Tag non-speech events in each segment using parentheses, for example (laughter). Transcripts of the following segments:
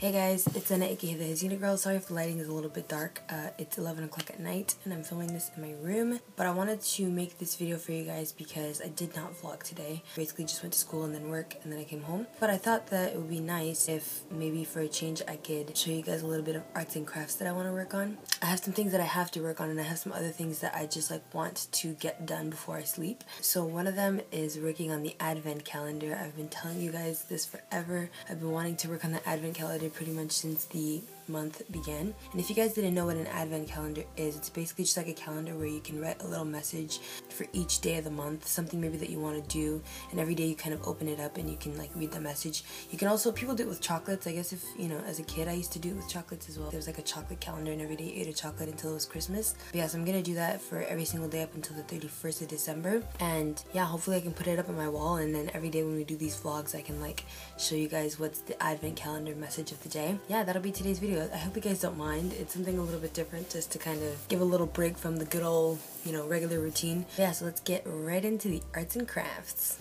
Hey guys, it's Sena aka the Hazina Girl. Sorry if the lighting is a little bit dark. Uh, it's 11 o'clock at night and I'm filming this in my room. But I wanted to make this video for you guys because I did not vlog today. Basically just went to school and then work and then I came home. But I thought that it would be nice if maybe for a change I could show you guys a little bit of arts and crafts that I want to work on. I have some things that I have to work on and I have some other things that I just like want to get done before I sleep. So one of them is working on the advent calendar. I've been telling you guys this forever. I've been wanting to work on the advent calendar pretty much since the month began. And if you guys didn't know what an advent calendar is, it's basically just like a calendar where you can write a little message for each day of the month, something maybe that you want to do, and every day you kind of open it up and you can like read the message. You can also people do it with chocolates. I guess if you know, as a kid, I used to do it with chocolates as well. There was like a chocolate calendar, and every day you ate a chocolate until it was Christmas. But yeah, so I'm gonna do that for every single day up until the 31st of December. And yeah, hopefully I can put it up on my wall, and then every day when we do these vlogs, I can like show you guys what's the advent calendar message of the day. Yeah, that'll be today's video. I hope you guys don't mind. It's something a little bit different just to kind of give a little break from the good old, you know, regular routine. Yeah, so let's get right into the arts and crafts.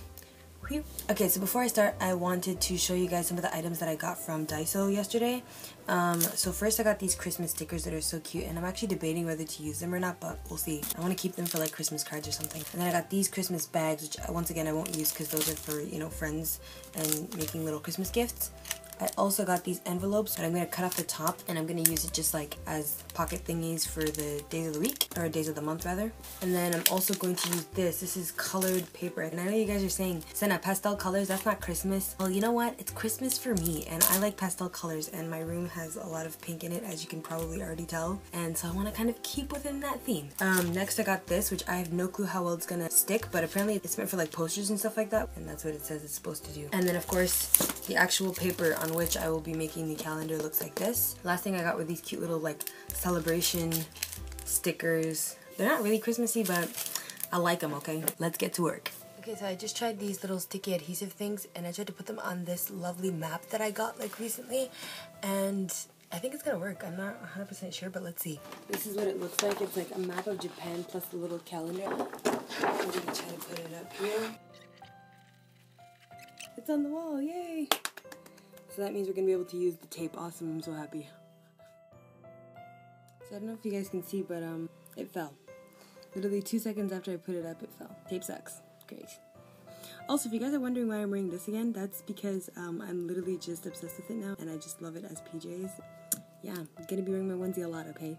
Okay, so before I start, I wanted to show you guys some of the items that I got from Daiso yesterday. Um, so first I got these Christmas stickers that are so cute, and I'm actually debating whether to use them or not, but we'll see. I want to keep them for like Christmas cards or something. And then I got these Christmas bags, which uh, once again I won't use because those are for, you know, friends and making little Christmas gifts. I also got these envelopes but I'm going to cut off the top and I'm going to use it just like as pocket thingies for the days of the week or days of the month rather. And then I'm also going to use this. This is colored paper and I know you guys are saying Sena pastel colors that's not Christmas. Well you know what it's Christmas for me and I like pastel colors and my room has a lot of pink in it as you can probably already tell and so I want to kind of keep within that theme. Um, next I got this which I have no clue how well it's gonna stick but apparently it's meant for like posters and stuff like that and that's what it says it's supposed to do. And then of course the actual paper on which I will be making the calendar looks like this. Last thing I got were these cute little like celebration stickers. They're not really Christmassy, but I like them, okay? Let's get to work. Okay, so I just tried these little sticky adhesive things and I tried to put them on this lovely map that I got like recently and I think it's gonna work. I'm not 100% sure, but let's see. This is what it looks like. It's like a map of Japan plus the little calendar. I'm gonna try to put it up here. It's on the wall, yay! So that means we're gonna be able to use the tape. Awesome, I'm so happy. So I don't know if you guys can see, but um, it fell. Literally two seconds after I put it up, it fell. Tape sucks. Great. Also, if you guys are wondering why I'm wearing this again, that's because um, I'm literally just obsessed with it now, and I just love it as PJs. Yeah, I'm gonna be wearing my onesie a lot, okay?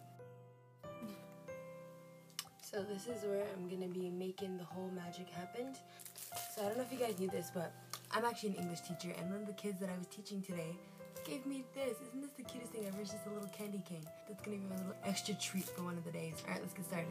So this is where I'm gonna be making the whole magic happen. So I don't know if you guys knew this, but I'm actually an English teacher, and one of the kids that I was teaching today gave me this. Isn't this the cutest thing ever? It's just a little candy cane. That's gonna be my little extra treat for one of the days. Alright, let's get started.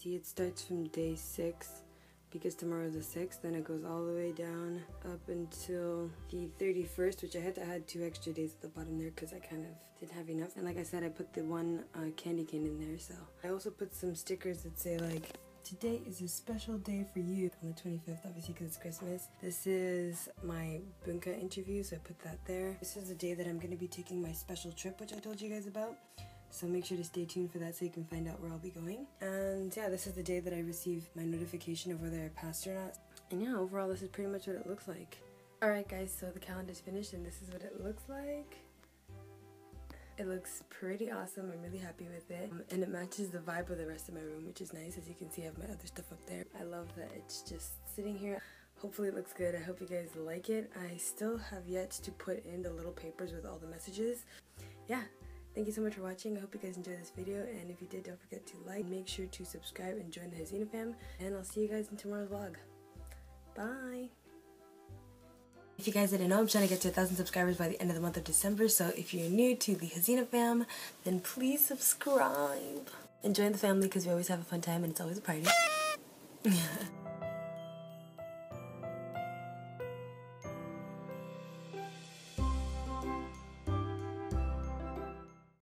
See it starts from day six because tomorrow is the 6th then it goes all the way down up until the 31st which I had to add two extra days at the bottom there because I kind of didn't have enough and like I said I put the one uh, candy cane in there so I also put some stickers that say like Today is a special day for you on the 25th, obviously because it's Christmas. This is my Bunka interview, so I put that there. This is the day that I'm going to be taking my special trip, which I told you guys about. So make sure to stay tuned for that so you can find out where I'll be going. And yeah, this is the day that I receive my notification of whether I passed or not. And yeah, overall this is pretty much what it looks like. Alright guys, so the calendar's finished and this is what it looks like. It looks pretty awesome. I'm really happy with it. Um, and it matches the vibe of the rest of my room, which is nice. As you can see, I have my other stuff up there. I love that it's just sitting here. Hopefully it looks good. I hope you guys like it. I still have yet to put in the little papers with all the messages. Yeah, Thank you so much for watching. I hope you guys enjoyed this video. And if you did, don't forget to like, make sure to subscribe and join the Hazina fam. And I'll see you guys in tomorrow's vlog. Bye. If you guys didn't know, I'm trying to get to thousand subscribers by the end of the month of December. So if you're new to the Hazina fam, then please subscribe. And join the family because we always have a fun time and it's always a party. (laughs)